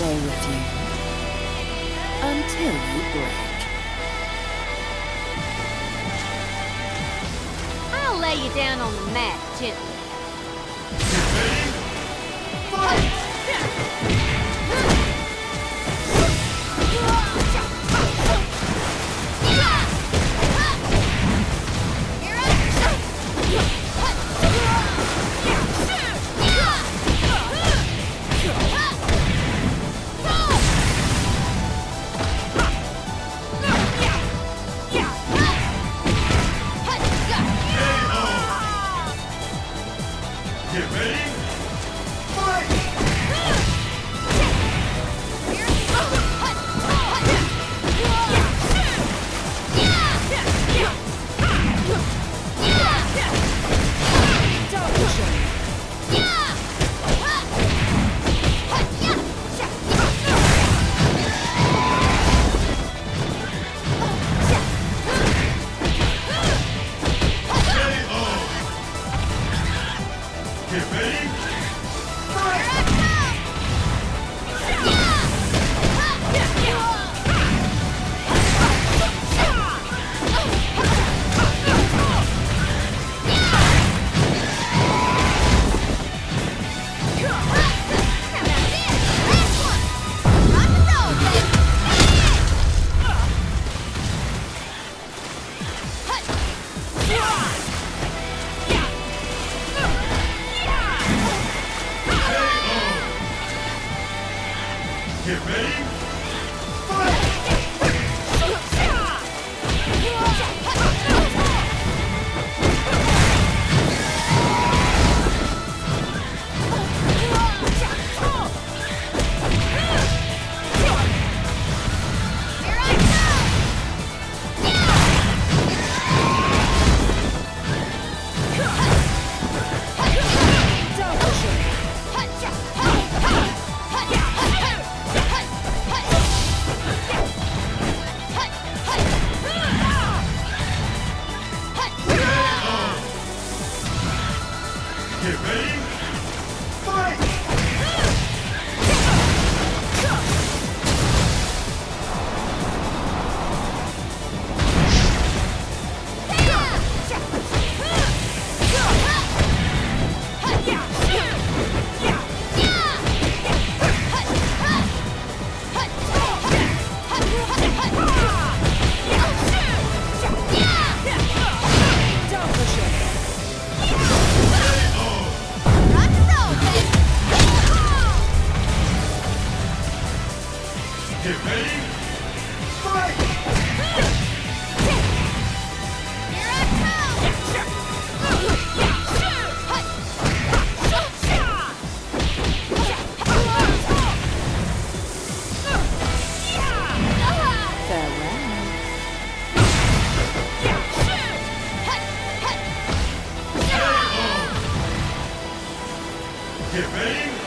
stay with you. Until you break. I'll lay you down on the mat gently. Get ready. Get ready. Fight! Amém.